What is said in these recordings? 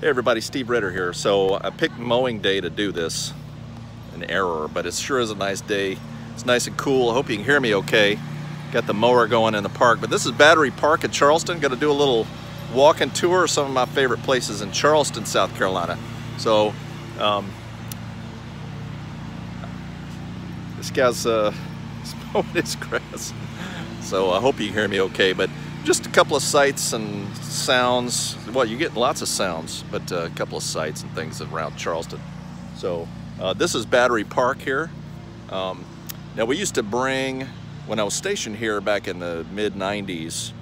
Hey everybody, Steve Ritter here. So I picked mowing day to do this. An error, but it sure is a nice day. It's nice and cool. I hope you can hear me okay. Got the mower going in the park, but this is Battery Park at Charleston. To do a little walking tour of some of my favorite places in Charleston, South Carolina. So, um, this guy's uh, mowing his grass. So I hope you can hear me okay, but just a couple of sights and sounds. Well, you get lots of sounds, but uh, a couple of sights and things around Charleston. So uh, this is Battery Park here. Um, now we used to bring, when I was stationed here back in the mid 90s,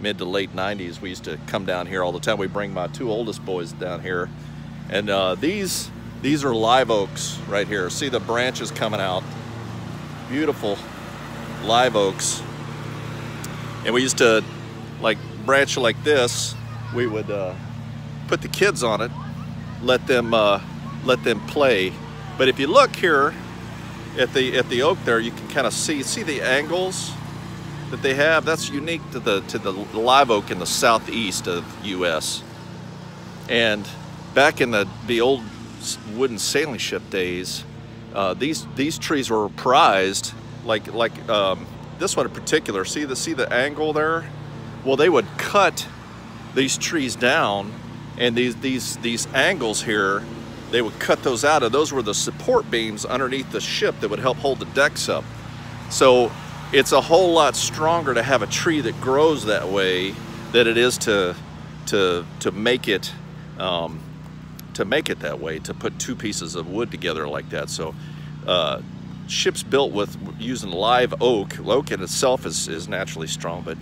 mid to late 90s, we used to come down here all the time. We bring my two oldest boys down here. And uh, these, these are live oaks right here. See the branches coming out. Beautiful live oaks. And we used to like branch like this, we would uh, put the kids on it, let them uh, let them play. But if you look here at the at the oak there, you can kind of see see the angles that they have. That's unique to the to the live oak in the southeast of U.S. And back in the the old wooden sailing ship days, uh, these these trees were prized. Like like um, this one in particular. See the see the angle there well, they would cut these trees down and these, these, these angles here, they would cut those out and those were the support beams underneath the ship that would help hold the decks up. So it's a whole lot stronger to have a tree that grows that way than it is to, to, to make it um, to make it that way, to put two pieces of wood together like that. So uh, ships built with using live oak, oak in itself is, is naturally strong, but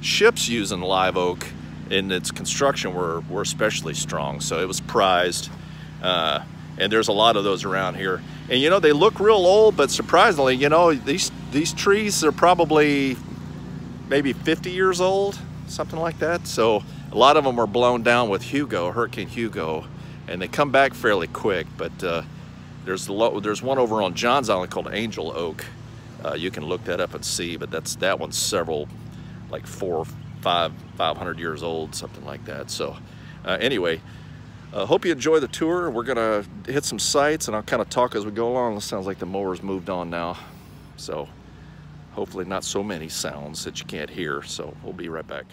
ships using live oak in its construction were, were especially strong. So it was prized. Uh, and there's a lot of those around here. And you know, they look real old, but surprisingly, you know, these, these trees are probably maybe 50 years old, something like that. So a lot of them were blown down with Hugo, Hurricane Hugo, and they come back fairly quick. But uh, there's, the, there's one over on Johns Island called Angel Oak. Uh, you can look that up and see, but that's that one's several like four, five, 500 years old, something like that. So uh, anyway, uh, hope you enjoy the tour. We're gonna hit some sites and I'll kind of talk as we go along. It sounds like the mower's moved on now. So hopefully not so many sounds that you can't hear. So we'll be right back.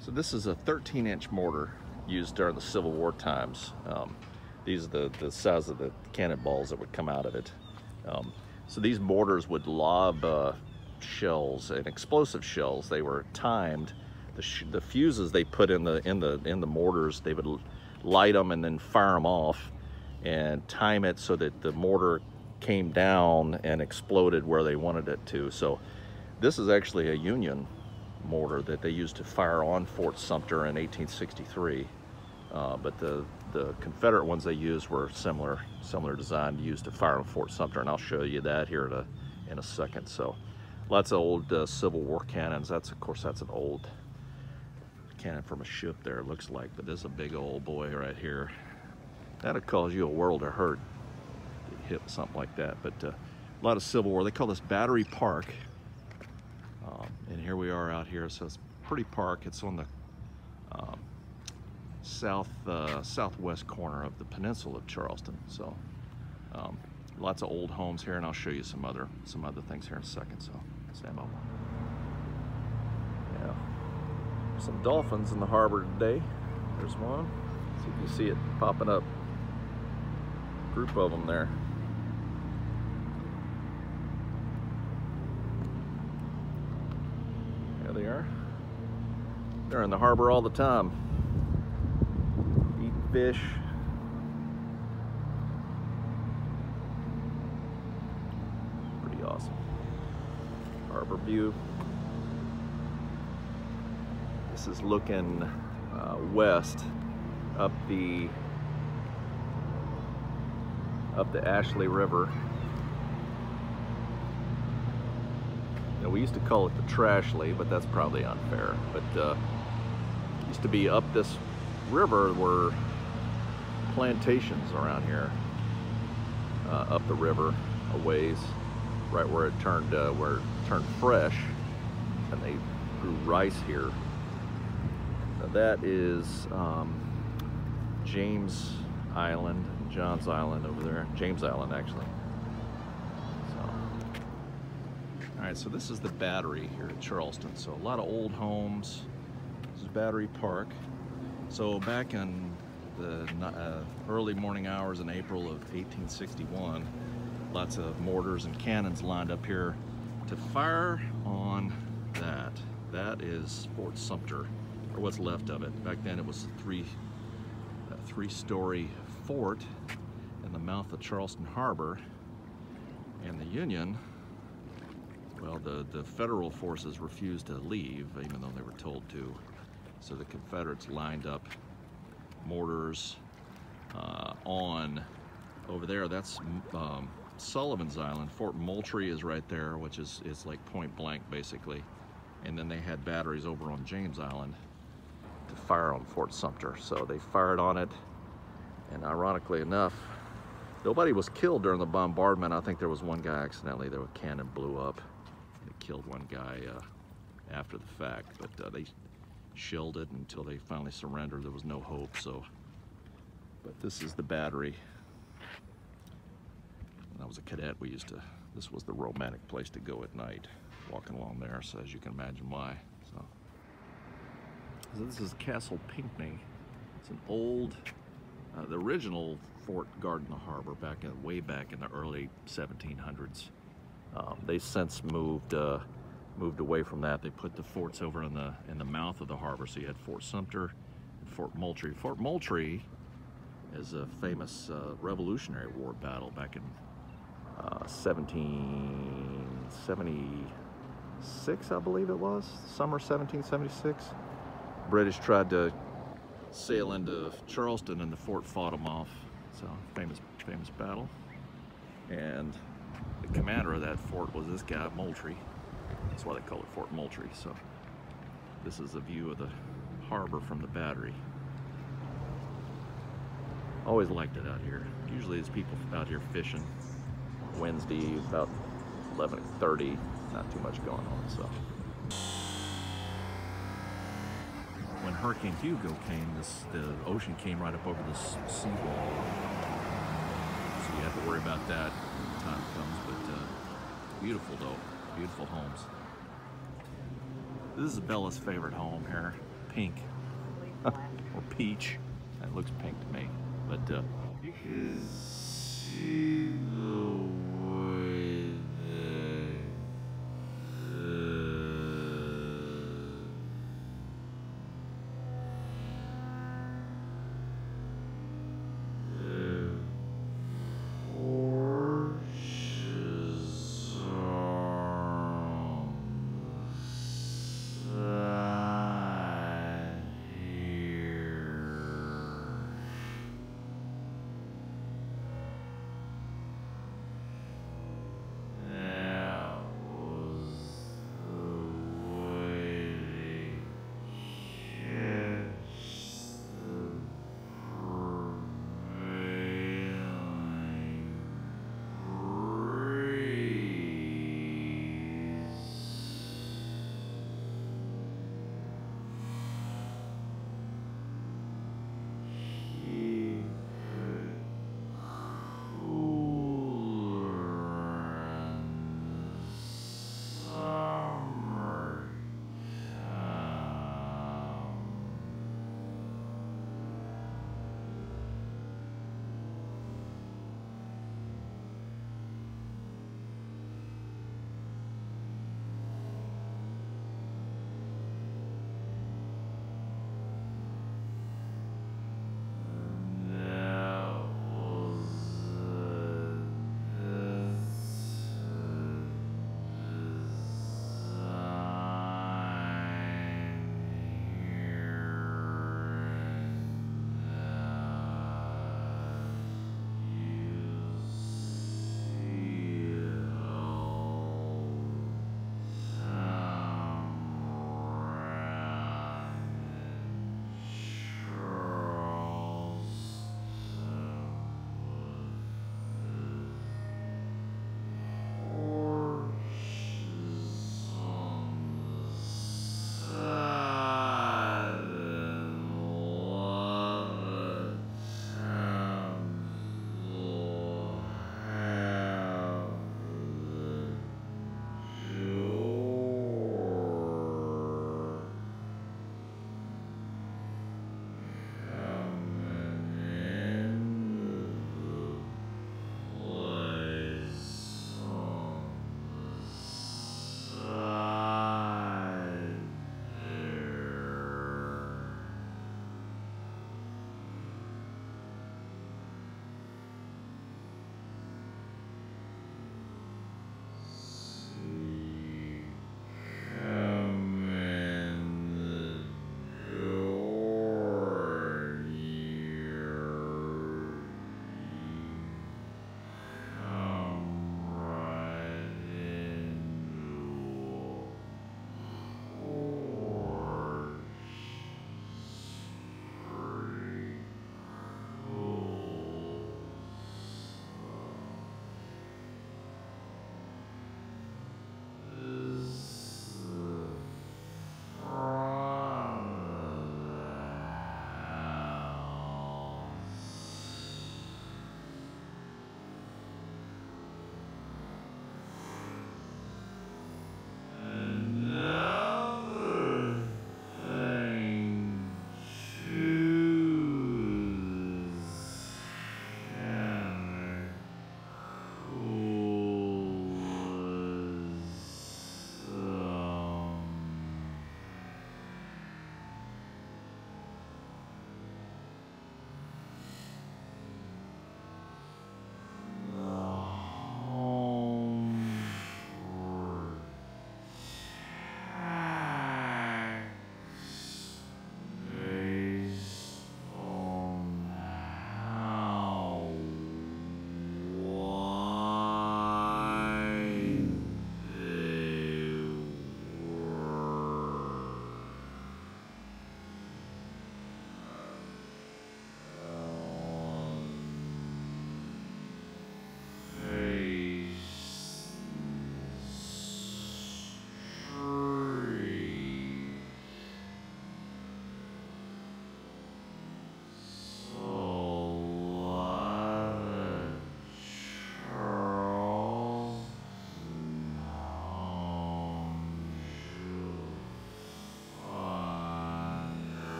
So this is a 13 inch mortar used during the Civil War times. Um, these are the, the size of the cannonballs that would come out of it. Um, so these mortars would lob uh, shells and explosive shells. They were timed. The, the fuses they put in the in the in the mortars, they would light them and then fire them off, and time it so that the mortar came down and exploded where they wanted it to. So this is actually a Union mortar that they used to fire on Fort Sumter in 1863. Uh, but the the Confederate ones they used were similar similar design used to fire on Fort Sumter, and I'll show you that here in a in a second. So lots of old uh, Civil War cannons. That's, of course, that's an old cannon from a ship there, it looks like, but this is a big old boy right here. That'll cause you a world of hurt. Hit something like that, but uh, a lot of Civil War. They call this Battery Park. Um, and here we are out here, so it's pretty park. It's on the um, south uh, southwest corner of the peninsula of Charleston. So um, lots of old homes here, and I'll show you some other some other things here in a second. So Yeah, some dolphins in the harbor today. There's one. See if you see it popping up. Group of them there. There they are. They're in the harbor all the time. Eat fish, harbor view. This is looking uh, west up the up the Ashley River. Know, we used to call it the Trashley, but that's probably unfair. But uh, used to be up this river were plantations around here, uh, up the river a ways right where it turned uh, where turned fresh and they grew rice here now that is um, James Island, Johns Island over there. James Island, actually. So, all right, so this is the Battery here at Charleston. So a lot of old homes. This is Battery Park. So back in the uh, early morning hours in April of 1861, lots of mortars and cannons lined up here to fire on that. That is Fort Sumter, or what's left of it. Back then it was a three, a three-story fort in the mouth of Charleston Harbor. And the Union, well, the, the federal forces refused to leave, even though they were told to. So the Confederates lined up mortars uh, on over there. That's um, Sullivan's Island. Fort Moultrie is right there, which is, is like point blank basically. And then they had batteries over on James Island to fire on Fort Sumter. So they fired on it. And ironically enough, nobody was killed during the bombardment. I think there was one guy accidentally, the cannon blew up. They killed one guy uh, after the fact, but uh, they it until they finally surrendered. There was no hope, so. But this is the battery. When I was a cadet, we used to, this was the romantic place to go at night, walking along there, so as you can imagine why. So, so this is Castle Pinckney. It's an old, uh, the original Fort Garden Harbor back in, way back in the early 1700s. Um, they since moved uh, moved away from that. They put the forts over in the in the mouth of the harbor. So you had Fort Sumter and Fort Moultrie. Fort Moultrie is a famous uh, Revolutionary War battle back in uh, 1776, I believe it was, summer 1776. British tried to sail into Charleston and the fort fought them off. So famous, famous battle. And the commander of that fort was this guy, Moultrie. That's why they call it Fort Moultrie. So this is a view of the harbor from the battery. Always liked it out here. Usually there's people out here fishing. Wednesday about 11:30. Not too much going on. So when Hurricane Hugo came, this the ocean came right up over the seawall. So you have to worry about that when the time comes. But uh, beautiful though, beautiful homes. This is Bella's favorite home here, pink or peach. That looks pink to me, but. Uh,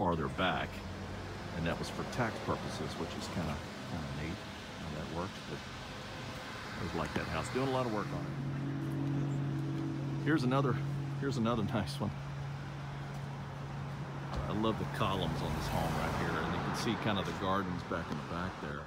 farther back, and that was for tax purposes, which is kind of kind of neat how that worked. But I was like that house, doing a lot of work on it. Here's another, here's another nice one. I love the columns on this home right here, and you can see kind of the gardens back in the back there.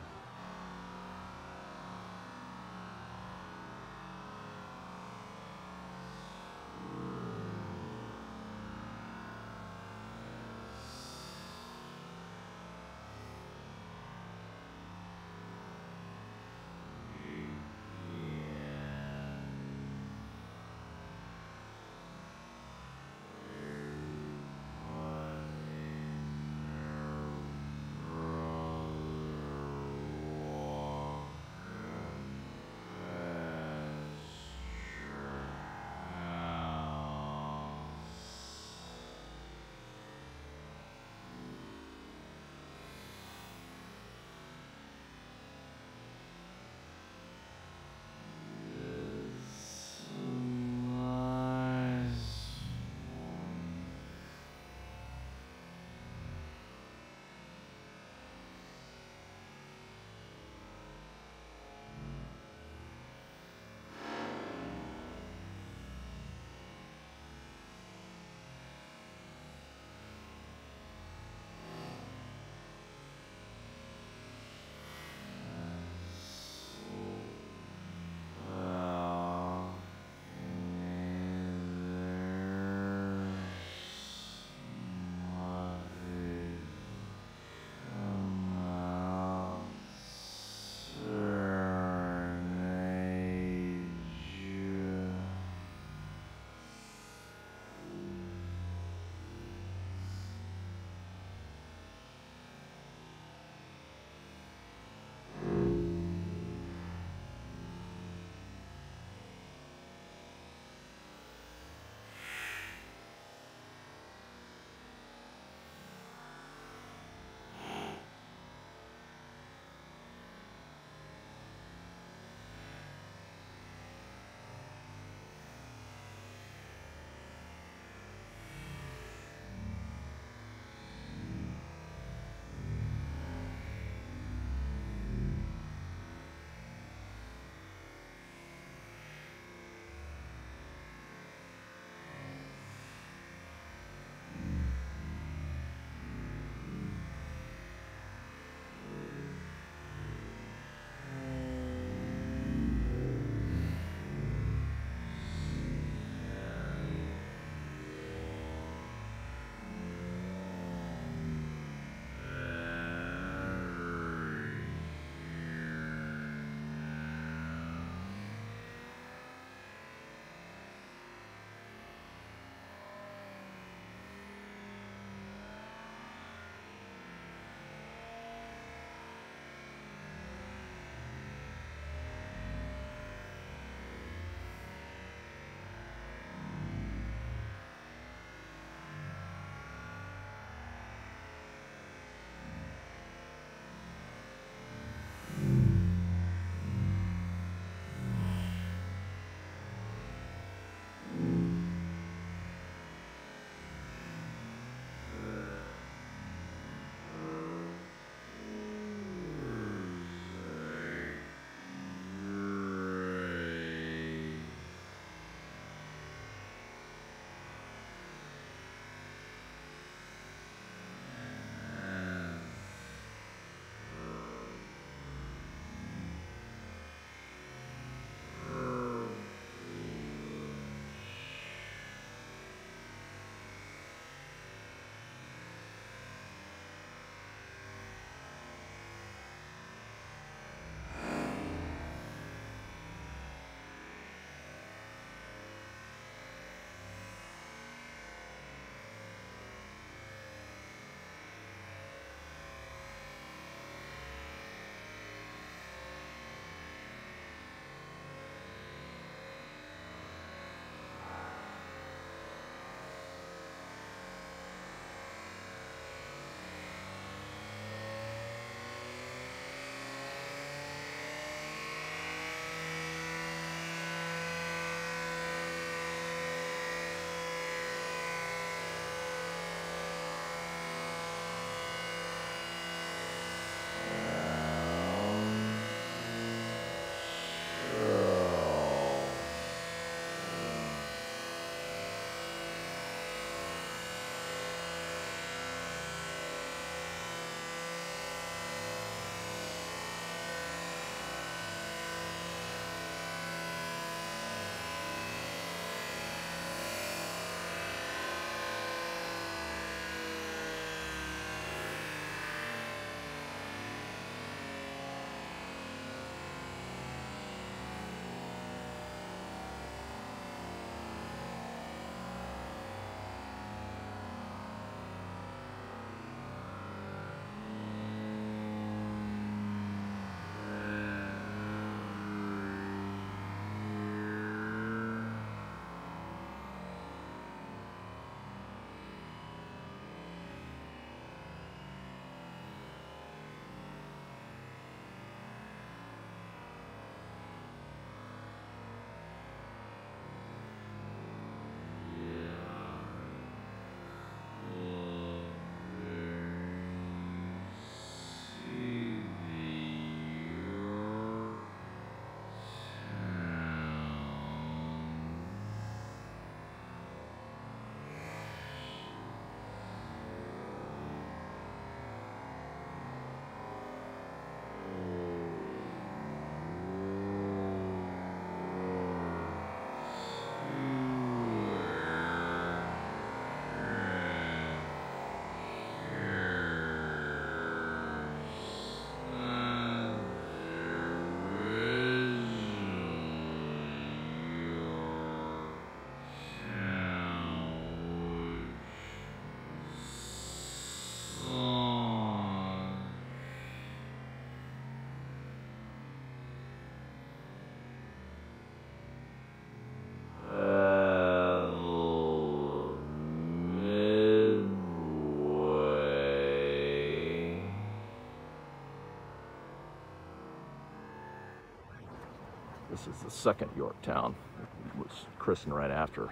This is the second Yorktown. It was christened right after.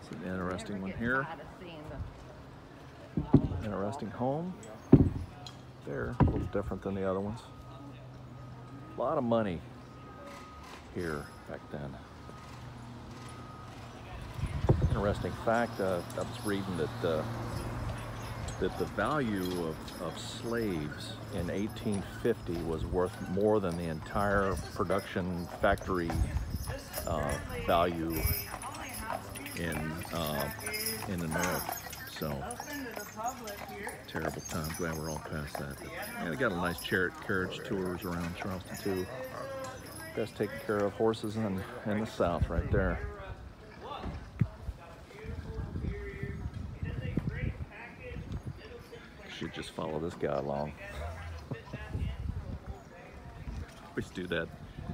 It's an interesting one here. Interesting home. There, a little different than the other ones. A lot of money here back then. Interesting fact, uh, I was reading that uh, that the value of, of slaves in 1850 was worth more than the entire production factory uh, value in uh, in America. So terrible time. Glad we're all past that. But, yeah, they got a nice chariot carriage tours around Charleston too. Best taken care of horses in, in the south right there. Should just follow this guy along. Always do that.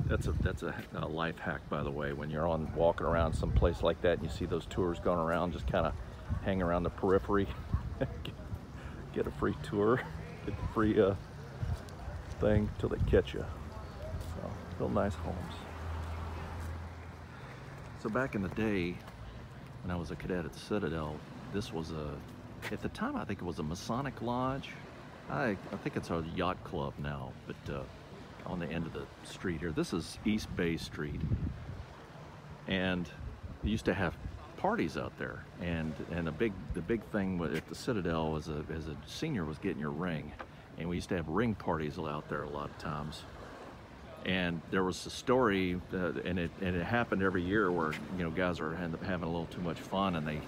That's a that's a, a, life hack, by the way. When you're on walking around some place like that, and you see those tours going around, just kind of hang around the periphery, get a free tour, get the free uh, thing till they catch you. So, real nice homes. So back in the day, when I was a cadet at the Citadel, this was a at the time, I think it was a Masonic Lodge. I, I think it's a yacht club now, but uh, on the end of the street here. This is East Bay Street. And they used to have parties out there. And and the big the big thing at the Citadel as a, as a senior was getting your ring. And we used to have ring parties out there a lot of times. And there was a story, uh, and it and it happened every year where you know guys are having a little too much fun, and they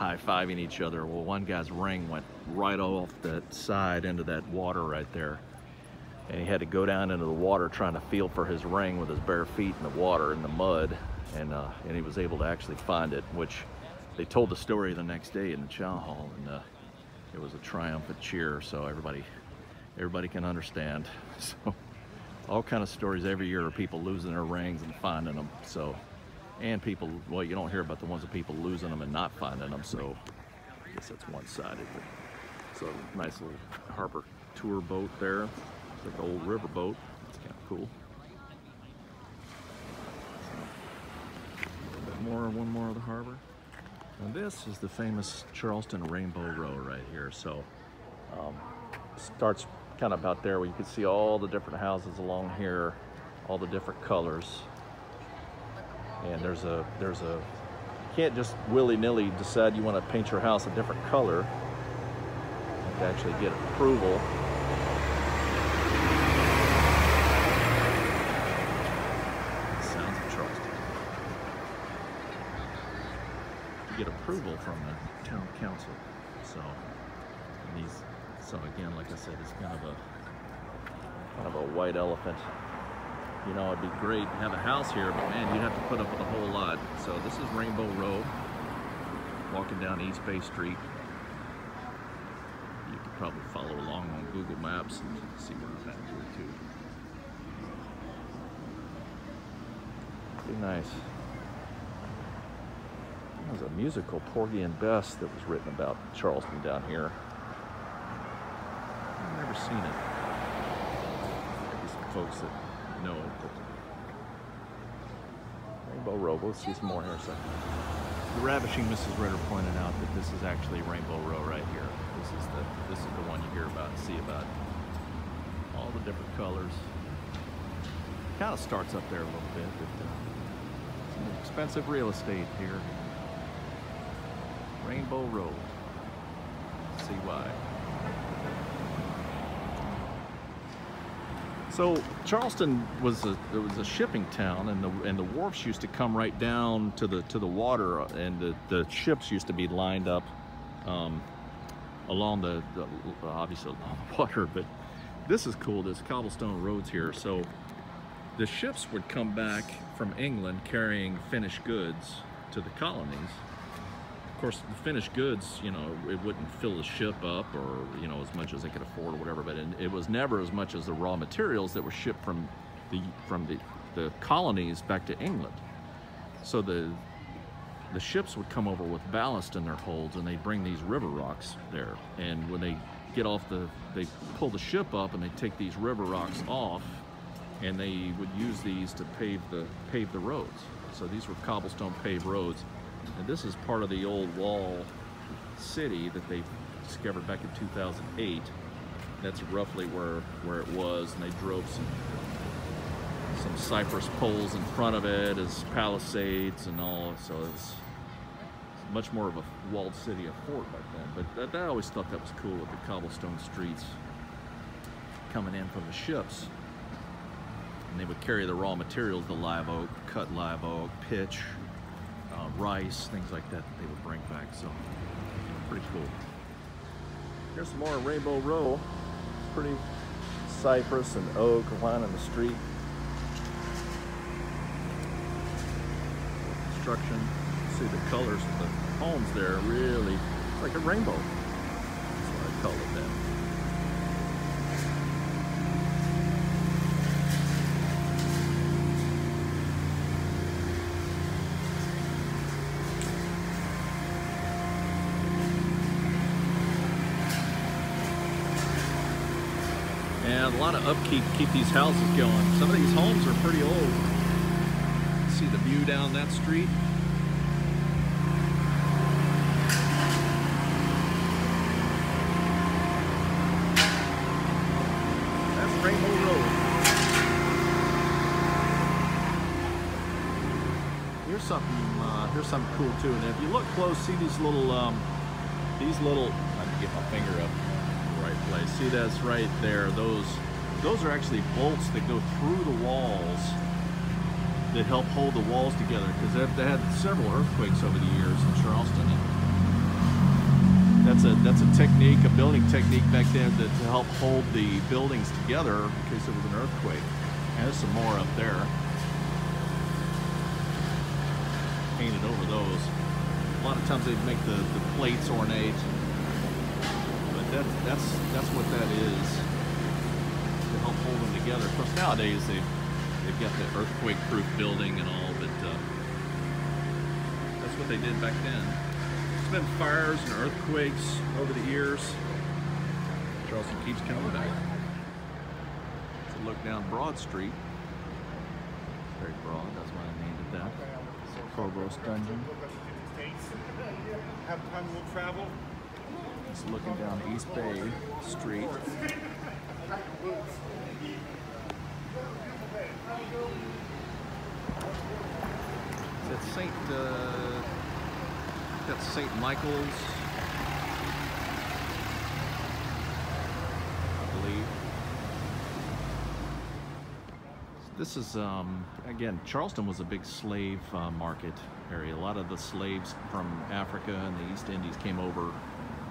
high-fiving each other. Well, one guy's ring went right off the side into that water right there. And he had to go down into the water trying to feel for his ring with his bare feet in the water, in the mud. And, uh, and he was able to actually find it, which they told the story the next day in the chow hall. And uh, it was a triumphant cheer, so everybody, everybody can understand. So all kind of stories every year of people losing their rings and finding them. So and people, well, you don't hear about the ones of people losing them and not finding them, so I guess that's one-sided. So nice little harbor tour boat there. It's like an old river boat. It's kind of cool. a bit more, one more of the harbor. And this is the famous Charleston Rainbow Row right here. So um, starts kind of about there where you can see all the different houses along here, all the different colors and there's a there's a you can't just willy-nilly decide you want to paint your house a different color. You have to actually get approval. Sounds get approval from the town council so these so again like I said it's kind of a kind of a white elephant you know, it'd be great to have a house here, but man, you'd have to put up with a whole lot. So this is Rainbow Row, walking down East Bay Street. You could probably follow along on Google Maps and see where I'm at here too. Be nice. There's a musical, Porgy and Bess, that was written about Charleston down here. I've never seen it. Maybe some folks that no. Rainbow Row. We'll see some more here second. The ravishing Mrs. Ritter pointed out that this is actually Rainbow Row right here. This is the this is the one you hear about and see about. All the different colors. Kind of starts up there a little bit, but uh, some expensive real estate here. Rainbow Row. See why. So Charleston was a it was a shipping town, and the and the wharfs used to come right down to the to the water, and the the ships used to be lined up um, along the, the obviously along the water. But this is cool. This cobblestone roads here. So the ships would come back from England carrying finished goods to the colonies course, the finished goods, you know, it wouldn't fill the ship up or, you know, as much as they could afford or whatever, but it was never as much as the raw materials that were shipped from the, from the, the colonies back to England. So the, the ships would come over with ballast in their holds and they'd bring these river rocks there. And when they get off the, they pull the ship up and they take these river rocks off and they would use these to pave the, pave the roads. So these were cobblestone paved roads. And this is part of the old wall city that they discovered back in 2008. That's roughly where, where it was and they drove some some cypress poles in front of it as palisades and all. So it's much more of a walled city, a fort back then. But that, I always thought that was cool with the cobblestone streets coming in from the ships. And they would carry the raw materials, the live oak, cut live oak, pitch, rice, things like that that they would bring back. So pretty cool. Here's some more Rainbow Row. Pretty cypress and oak lining the street. construction. See the colors of the homes there really it's like a rainbow. That's what I call it that. And a lot of upkeep keep these houses going. Some of these homes are pretty old see the view down that street. That's Rainbow Row. Here's something. Uh, here's something cool too. And if you look close, see these little, um, these little. I can get my finger up the right place. See that's right there. Those, those are actually bolts that go through the walls that help hold the walls together because they've, they had several earthquakes over the years in Charleston. And that's a that's a technique, a building technique back then to, to help hold the buildings together in case there was an earthquake. And there's some more up there. Painted over those. A lot of times they make the, the plates ornate. But that's that's that's what that is help hold them together. Of course nowadays they They've got the earthquake-proof building and all, but uh, that's what they did back then. There's been fires and earthquakes over the years. Charleston keeps coming back. It's a look down Broad Street. Very broad, that's why I named it that. It's Provost Dungeon. Have time will travel. Just looking down East Bay Street. That's Saint. Uh, that's Saint Michael's. I believe. This is um, again. Charleston was a big slave uh, market area. A lot of the slaves from Africa and the East Indies came over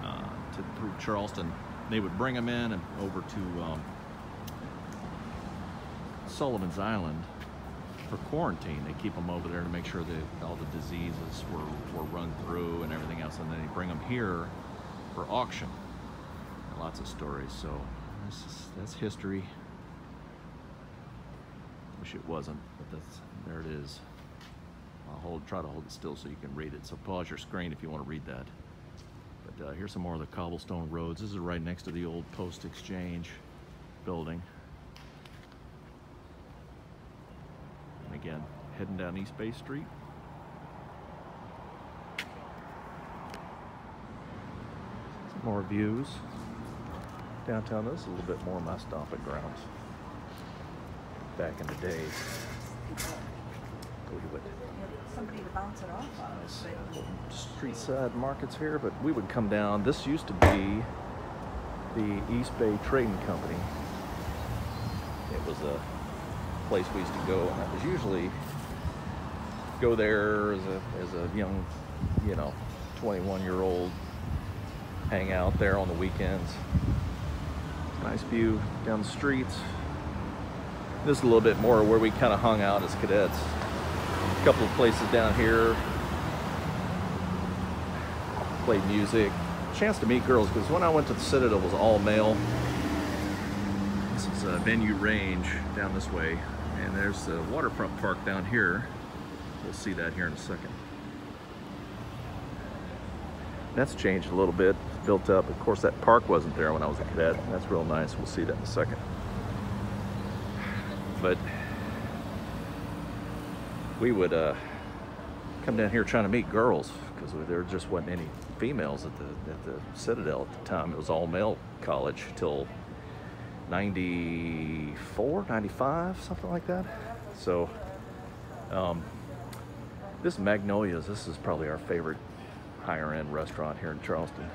uh, to through Charleston. They would bring them in and over to um, Sullivan's Island for quarantine. They keep them over there to make sure that all the diseases were, were run through and everything else, and then they bring them here for auction. Lots of stories, so is, that's history. Wish it wasn't, but that's there it is. I'll hold, try to hold it still so you can read it. So pause your screen if you want to read that. Uh, here's some more of the cobblestone roads. This is right next to the old Post Exchange building. And again, heading down East Bay Street. Some more views. Downtown, this is a little bit more my stomping grounds. Back in the day. We would somebody to bounce it off of. Street side markets here, but we would come down. This used to be the East Bay Trading Company. It was a place we used to go, and I was usually go there as a as a young, you know, 21 year old, hang out there on the weekends. Nice view down the streets. This is a little bit more where we kind of hung out as cadets. A couple of places down here. Played music. Chance to meet girls because when I went to the Citadel it was all male. This is a Vendue Range down this way. And there's the waterfront park down here. We'll see that here in a second. That's changed a little bit, built up. Of course, that park wasn't there when I was a cadet. That's real nice. We'll see that in a second. But we would uh, come down here trying to meet girls because there just wasn't any females at the at the Citadel at the time. It was all male college till 94, 95, something like that. So um, this Magnolia's, this is probably our favorite higher end restaurant here in Charleston.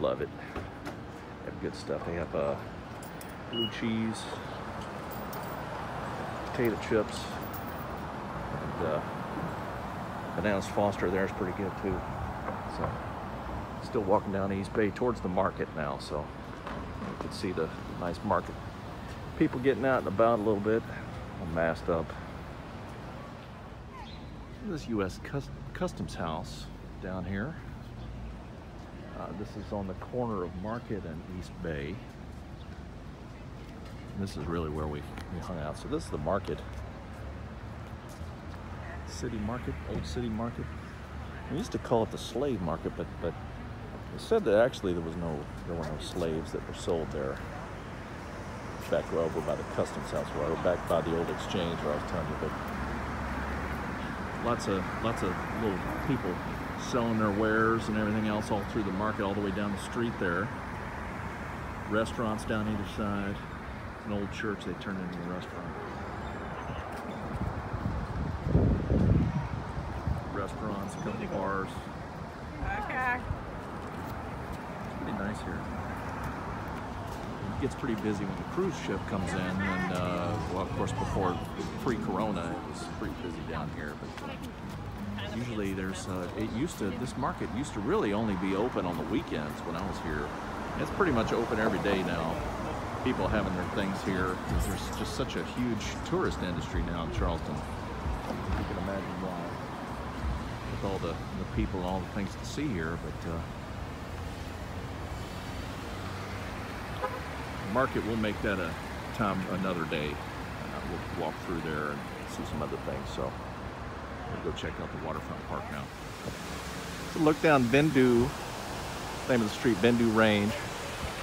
Love it. They have good stuff. They have uh, blue cheese, potato chips, uh, bananas Foster there is pretty good too. So, still walking down East Bay towards the market now, so you can see the nice market. People getting out and about a little bit, all masked up. This U.S. Cus Customs House down here. Uh, this is on the corner of Market and East Bay. This is really where we, we hung out. So this is the market. City Market, Old City Market. We used to call it the slave market, but but it said that actually there was no there were no slaves that were sold there. Back over by the customs house, where or back by the old exchange where I was telling you. But lots of lots of little people selling their wares and everything else all through the market, all the way down the street there. Restaurants down either side. An old church they turned into a restaurant. A couple bars. Okay. It's pretty nice here. It gets pretty busy when the cruise ship comes in, and uh, well, of course, before pre-Corona, it was pretty busy down here. But uh, usually, there's uh, it used to this market used to really only be open on the weekends when I was here. It's pretty much open every day now. People having their things here because there's just such a huge tourist industry now in Charleston. You can imagine why with all the, the people and all the things to see here, but. Uh, market we'll make that a time another day. Uh, we'll walk through there and see some other things so we'll go check out the waterfront park now. So look down Vendue name of the street Vendue Range.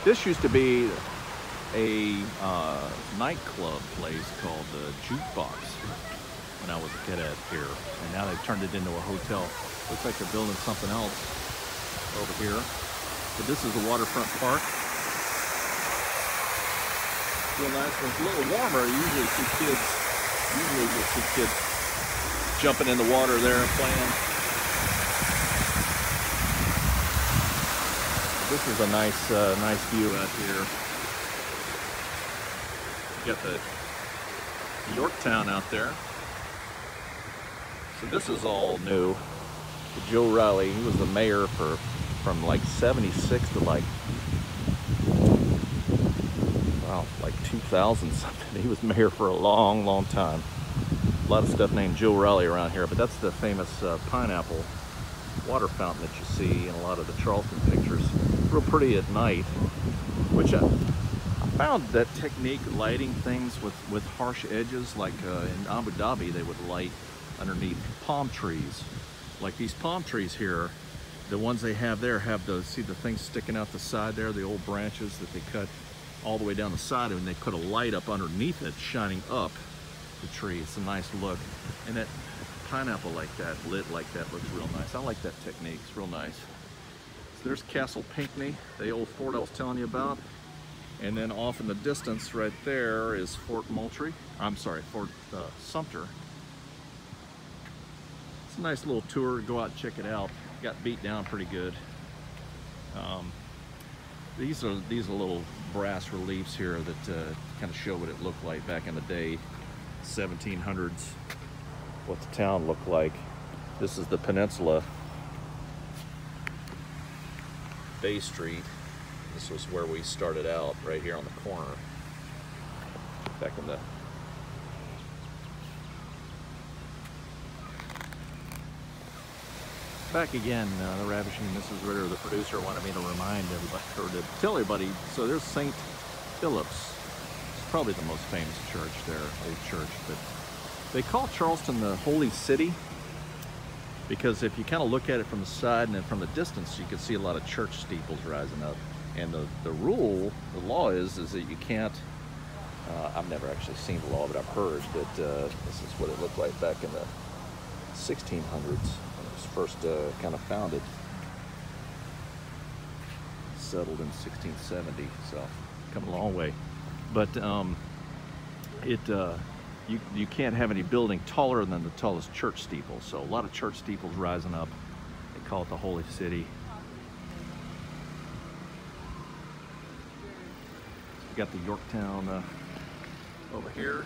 This used to be a uh, nightclub place called the Jukebox when I was a kid cadet here and now they've turned it into a hotel looks like they're building something else over here but this is the waterfront park real nice. It's a little warmer, you usually see kids, usually you'll see kids jumping in the water there and playing. This is a nice, uh, nice view out here. You got the Yorktown out there. So this is all new. Joe Riley, he was the mayor for from like 76 to like wow, like 2000 something. He was mayor for a long, long time. A lot of stuff named Joe Riley around here, but that's the famous uh, pineapple water fountain that you see in a lot of the Charleston pictures. Real pretty at night, which I, I found that technique lighting things with, with harsh edges, like uh, in Abu Dhabi, they would light underneath palm trees. Like these palm trees here, the ones they have there have the, see the things sticking out the side there, the old branches that they cut all the way down the side and they put a light up underneath it shining up the tree. It's a nice look. And that pineapple like that, lit like that, looks real nice. I like that technique, it's real nice. So there's Castle Pinckney, the old fort I was telling you about. And then off in the distance right there is Fort Moultrie. I'm sorry, Fort uh, Sumter. A nice little tour, go out and check it out. Got beat down pretty good. Um, these are these are little brass reliefs here that uh, kind of show what it looked like back in the day, 1700s, what the town looked like. This is the peninsula, Bay Street. This was where we started out, right here on the corner, back in the back again, uh, the Ravishing Mrs. Ritter, the producer, wanted me to remind everybody, or to tell everybody, so there's St. Philip's. It's probably the most famous church there, old church, but they call Charleston the Holy City. because if you kind of look at it from the side and then from the distance, you can see a lot of church steeples rising up. And the, the rule, the law is, is that you can't, uh, I've never actually seen the law, but I've heard that uh, this is what it looked like back in the 1600s when it was first uh, kind of founded. Settled in 1670, so come a long way. But um, it, uh, you, you can't have any building taller than the tallest church steeple. So a lot of church steeples rising up. They call it the Holy City. We got the Yorktown uh, over here.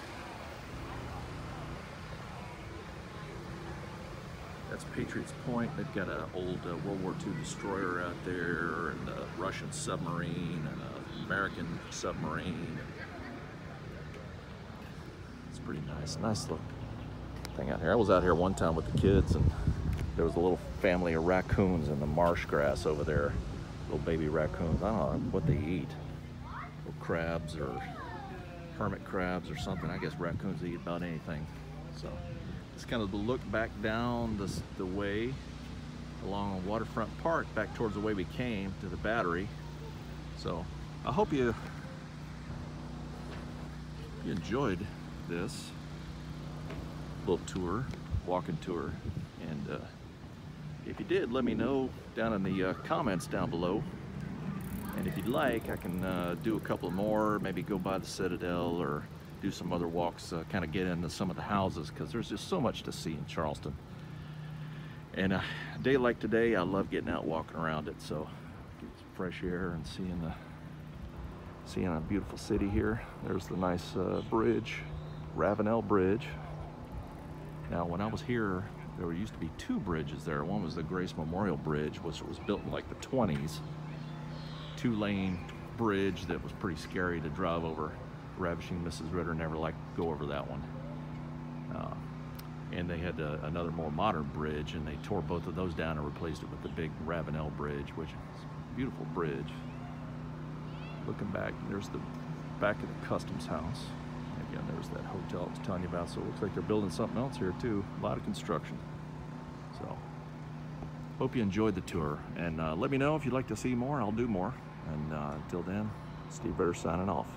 That's Patriots Point. They've got an old uh, World War II destroyer out there, and a Russian submarine, and an American submarine. It's pretty nice. Nice little thing out here. I was out here one time with the kids, and there was a little family of raccoons in the marsh grass over there. Little baby raccoons. I don't know what they eat. Little crabs or hermit crabs or something. I guess raccoons eat about anything. So it's kind of the look back down the, the way along Waterfront Park back towards the way we came to the battery. So I hope you, you enjoyed this little tour, walking tour. And uh, if you did, let me know down in the uh, comments down below. And if you'd like, I can uh, do a couple more, maybe go by the Citadel or do some other walks, uh, kind of get into some of the houses because there's just so much to see in Charleston. And uh, a day like today, I love getting out walking around it. So get some fresh air and seeing the seeing a beautiful city here. There's the nice uh, bridge, Ravenel Bridge. Now, when I was here, there used to be two bridges there. One was the Grace Memorial Bridge, which was built in like the 20s. Two lane bridge that was pretty scary to drive over. Ravishing Mrs. Ritter never liked to go over that one. Uh, and they had uh, another more modern bridge and they tore both of those down and replaced it with the big Ravenel Bridge, which is a beautiful bridge. Looking back, there's the back of the customs house. Again, there's that hotel I was telling you about. So it looks like they're building something else here too. A lot of construction. So hope you enjoyed the tour and uh, let me know if you'd like to see more. I'll do more. And uh, until then, Steve Ritter signing off.